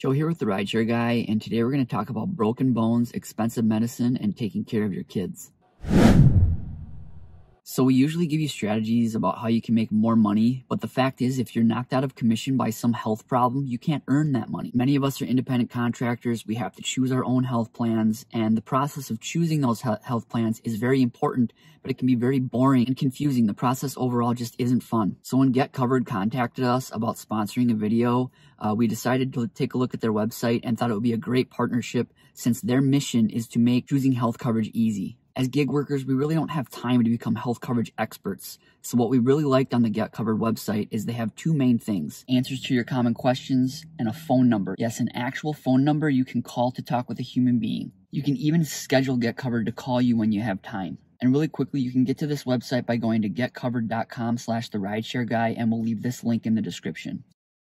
Joe here with the Rideshare Guy, and today we're going to talk about broken bones, expensive medicine, and taking care of your kids. So we usually give you strategies about how you can make more money, but the fact is if you're knocked out of commission by some health problem, you can't earn that money. Many of us are independent contractors, we have to choose our own health plans, and the process of choosing those health plans is very important, but it can be very boring and confusing. The process overall just isn't fun. So when Get Covered contacted us about sponsoring a video, uh, we decided to take a look at their website and thought it would be a great partnership since their mission is to make choosing health coverage easy. As gig workers, we really don't have time to become health coverage experts. So what we really liked on the Get Covered website is they have two main things. Answers to your common questions and a phone number. Yes, an actual phone number you can call to talk with a human being. You can even schedule Get Covered to call you when you have time. And really quickly, you can get to this website by going to getcovered.com slash the rideshare guy, and we'll leave this link in the description.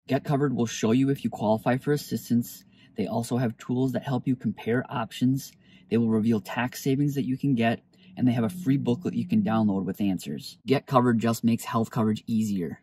Get Covered will show you if you qualify for assistance. They also have tools that help you compare options they will reveal tax savings that you can get, and they have a free booklet you can download with answers. Get Covered just makes health coverage easier.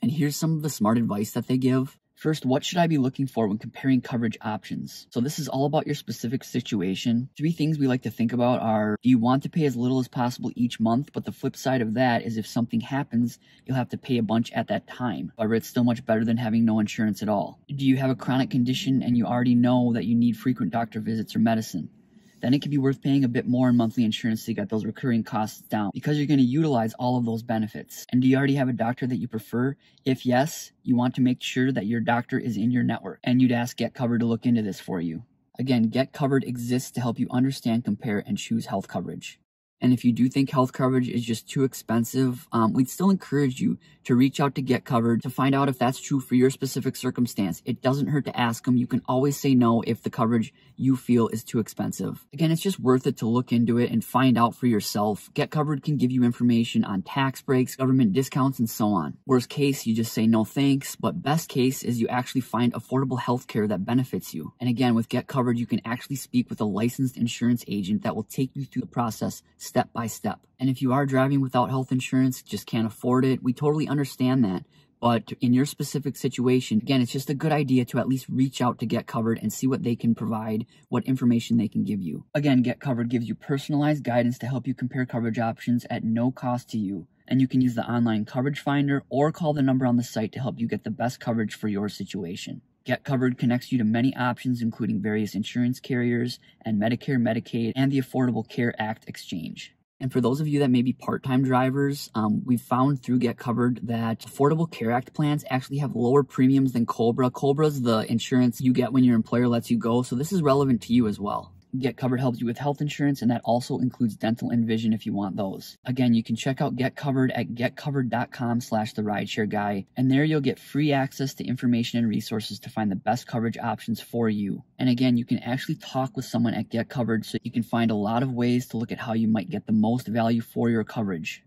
And here's some of the smart advice that they give. First, what should I be looking for when comparing coverage options? So this is all about your specific situation. Three things we like to think about are, do you want to pay as little as possible each month? But the flip side of that is if something happens, you'll have to pay a bunch at that time. However, it's still much better than having no insurance at all. Do you have a chronic condition and you already know that you need frequent doctor visits or medicine? Then it could be worth paying a bit more in monthly insurance to get those recurring costs down because you're going to utilize all of those benefits. And do you already have a doctor that you prefer? If yes, you want to make sure that your doctor is in your network and you'd ask Get Covered to look into this for you. Again, Get Covered exists to help you understand, compare, and choose health coverage. And if you do think health coverage is just too expensive, um, we'd still encourage you to reach out to Get Covered to find out if that's true for your specific circumstance. It doesn't hurt to ask them. You can always say no if the coverage you feel is too expensive. Again, it's just worth it to look into it and find out for yourself. Get Covered can give you information on tax breaks, government discounts, and so on. Worst case, you just say no thanks, but best case is you actually find affordable health care that benefits you. And again, with Get Covered, you can actually speak with a licensed insurance agent that will take you through the process step by step. And if you are driving without health insurance, just can't afford it, we totally understand that. But in your specific situation, again, it's just a good idea to at least reach out to Get Covered and see what they can provide, what information they can give you. Again, Get Covered gives you personalized guidance to help you compare coverage options at no cost to you. And you can use the online coverage finder or call the number on the site to help you get the best coverage for your situation. Get Covered connects you to many options, including various insurance carriers and Medicare, Medicaid, and the Affordable Care Act exchange. And for those of you that may be part-time drivers, um, we've found through Get Covered that Affordable Care Act plans actually have lower premiums than Cobra. Cobra is the insurance you get when your employer lets you go, so this is relevant to you as well. Get Covered helps you with health insurance, and that also includes dental and vision if you want those. Again, you can check out Get Covered at getcovered.com slash the rideshare guy, and there you'll get free access to information and resources to find the best coverage options for you. And again, you can actually talk with someone at Get Covered so you can find a lot of ways to look at how you might get the most value for your coverage.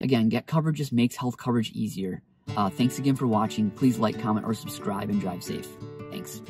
Again, Get Covered just makes health coverage easier. Uh, thanks again for watching. Please like, comment, or subscribe and drive safe. Thanks.